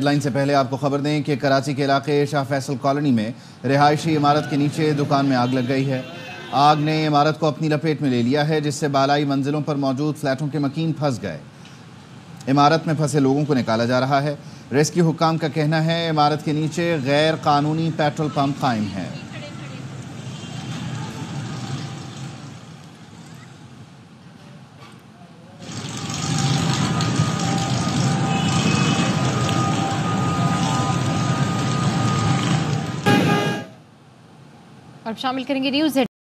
Headline से पहले आपको खबर दें कि कराची के इलाके शाह फैसल कॉलोनी में रिहायशी इमारत के नीचे दुकान में आग लग गई है। आग ने इमारत को अपनी लपेट में ले लिया है, जिससे बालाई मंजिलों पर मौजूद फ्लैटों के मकीन फंस गए। इमारत में फंसे लोगों को निकाला जा रहा है। रेस्क्यू हुकाम का कहना है, इमारत के नीचे गैर कानूनी पेट्रोल पंप कायम है। और शामिल करेंगे न्यूज़